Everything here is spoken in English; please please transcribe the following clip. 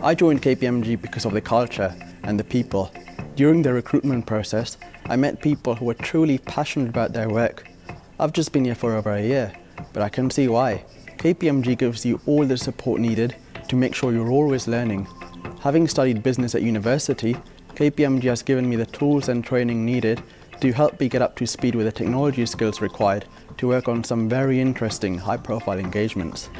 I joined KPMG because of the culture and the people. During the recruitment process, I met people who were truly passionate about their work. I've just been here for over a year, but I can see why. KPMG gives you all the support needed to make sure you're always learning. Having studied business at university, KPMG has given me the tools and training needed to help me get up to speed with the technology skills required to work on some very interesting high-profile engagements.